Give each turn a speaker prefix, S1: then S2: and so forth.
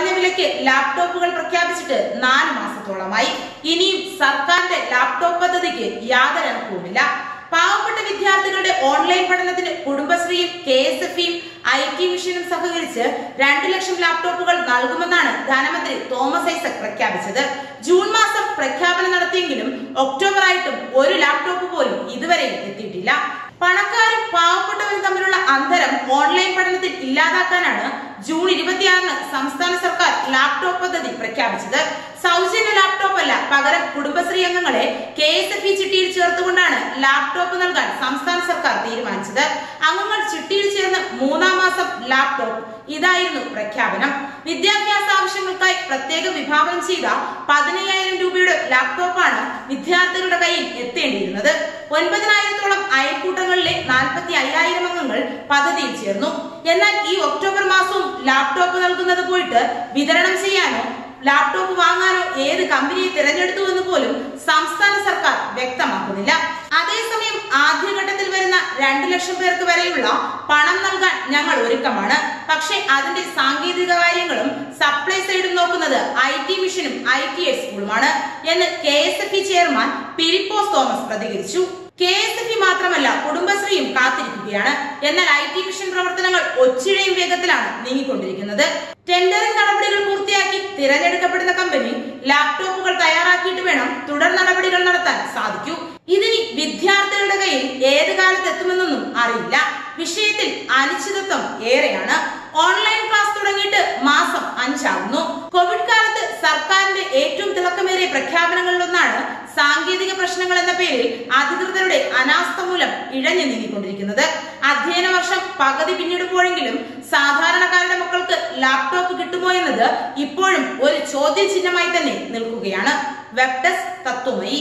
S1: കുറഞ്ഞ വിലയ്ക്ക് ലാപ്ടോപ്പുകൾ പ്രഖ്യാപിച്ചിട്ട് നാല് മാസത്തോളമായി. ഇനിയും സർക്കാരിന്റെ ലാപ്ടോപ്പ് പദ്ധതിക്ക് യാതൊരു അനുഭവമില്ല പാവപ്പെട്ട വിദ്യാർത്ഥികളുടെ ഓൺലൈൻ പഠനത്തിന് കുടുംബശ്രീയും കെ എസ് എഫിയും ഐ ടി മിഷനും സഹകരിച്ച് രണ്ടു ലക്ഷം ലാപ്ടോപ്പുകൾ നൽകുമെന്നാണ് ധനമന്ത്രി തോമസ് ഐസക് പ്രഖ്യാപിച്ചത്. ജൂൺ മാസം പ്രഖ്യാപനം നടത്തിയെങ്കിലും ഒക്ടോബർ ആയിട്ടും ഒരു ലാപ്ടോപ്പ് പോലും ഇതുവരെയും എത്തിയിട്ടില്ല പണക്കാരും പാവപ്പെട്ടവരും തമ്മിലുള്ള അന്തരം ഓൺലൈൻ പഠനത്തിൽ ഇല്ലാതാക്കാനാണ് ജൂൺ ഇരുപത്തിയാറിന് സംസ്ഥാന സർക്കാർ ലാപ്ടോപ്പ് പദ്ധതി പ്രഖ്യാപിച്ചത്. സൗജന്യ ലാപ്ടോപ്പ് അല്ല പകരം കുടുംബശ്രീ അംഗങ്ങളെ കെ എസ് എഫ് ഇ ചിട്ടിയിൽ ചേർത്തുകൊണ്ടാണ് ലാപ്ടോപ്പ് നൽകാൻ സംസ്ഥാന സർക്കാർ തീരുമാനിച്ചത്. അംഗങ്ങൾ ചിട്ടിയിൽ ചേർന്ന് മൂന്നാം മാസം ലാപ്ടോപ്പ്. ഇതായിരുന്നു പ്രഖ്യാപനം. വിദ്യാഭ്യാസ പ്രത്യേകം വിഭാവനം ചെയ്ത പതിനയ്യായിരം രൂപയുടെ ലാപ്ടോപ്പാണ് വിദ്യാർത്ഥികളുടെ കയ്യിൽ എത്തേണ്ടിയിരുന്നത്. ഒൻപതിനായിരത്തോളം അയൽക്കൂട്ടങ്ങളിലെ നാൽപ്പത്തി അയ്യായിരം അംഗങ്ങൾ പദ്ധതിയിൽ ചേർന്നു. എന്നാൽ ഈ ഒക്ടോബർ മാസവും ലാപ്ടോപ്പ് നൽകുന്നത് പോയിട്ട് വിതരണം ചെയ്യാനോ ലാപ്ടോപ്പ് വാങ്ങാനോ ഏത് കമ്പനിയെ തിരഞ്ഞെടുത്തു എന്ന് പോലും സംസ്ഥാന സർക്കാർ വ്യക്തമാക്കുന്നില്ല. അതേസമയം ആദ്യഘട്ടത്തിൽ വരുന്ന രണ്ടു ലക്ഷം പേർക്ക് വരെയുള്ള പണം നൽകാൻ ഞങ്ങൾ ഒരുക്കമാണ്. പക്ഷേ അതിന്റെ സാങ്കേതിക കാര്യങ്ങളും സപ്ലൈ സൈഡും നോക്കുന്നത് ഐ ടി മിഷനും ഐ ടി ഐ സ്കൂളുമാണ് എന്ന് K S F E chairman Philipose Thomas പ്രതികരിച്ചു. കെ എസ് എഫ് ഇ മാത്രമല്ല കുടുംബശ്രീയും കാത്തിരിക്കുകയാണ്. എന്നാൽ ഐ ടി മിഷൻ പ്രവർത്തനങ്ങൾ ഒച്ചിഴയും വേഗത്തിലാണ് നീങ്ങിക്കൊണ്ടിരിക്കുന്നത്. ടെൻഡറിംഗ് നടപടികൾ പൂർത്തിയാക്കി തിരഞ്ഞെടുക്കപ്പെടുന്ന കമ്പനി ലാപ്ടോപ്പുകൾ തയ്യാറാക്കിയിട്ട് വേണം തുടർ നടപടികൾ നടത്താൻ സാധിക്കൂ. ഇതിനി വിദ്യാർത്ഥികളുടെ കയ്യിൽ ഏത് കാലത്ത് എത്തുമെന്നൊന്നും അറിയില്ല. വിഷയത്തിൽ അനിശ്ചിതത്വം ഏറെയാണ്. ഓൺലൈൻ ക്ലാസ് തുടങ്ങിയിട്ട് മാസം അഞ്ചാകുന്നു കോവിഡ് കാലത്ത് സർക്കാരിന്റെ ഏറ്റവും തിളക്കമേറിയ പ്രഖ്യാപനങ്ങളിലൊന്നാണ് സാങ്കേതിക പ്രശ്നങ്ങൾ എന്ന പേരിൽ അധികൃതരുടെ അനാസ്ഥ മൂലം ഇഴഞ്ഞു നീങ്ങിക്കൊണ്ടിരിക്കുന്നത്. അധ്യയന വർഷം പകുതി പിന്നിടുമ്പോഴെങ്കിലും സാധാരണക്കാരുടെ മക്കൾക്ക് ലാപ്ടോപ്പ് കിട്ടുമോ എന്നത് ഇപ്പോഴും ഒരു ചോദ്യചിഹ്നമായി തന്നെ നിൽക്കുകയാണ്. വെബ് തത്വമായി തത്വമയി.